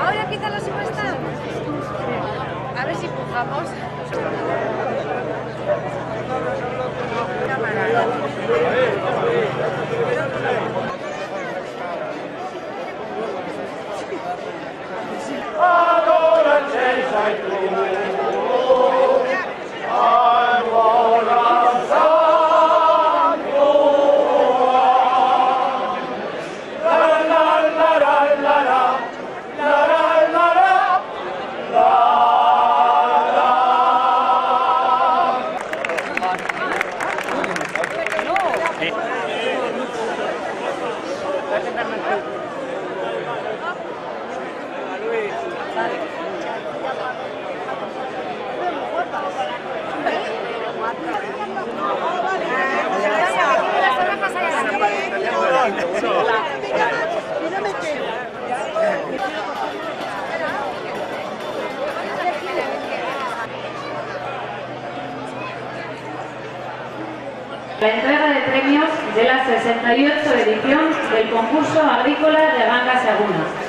Ahora quizá los subestamos. A ver si pujamos. La premios de la 68 edición del concurso agrícola de Ganga Saguna.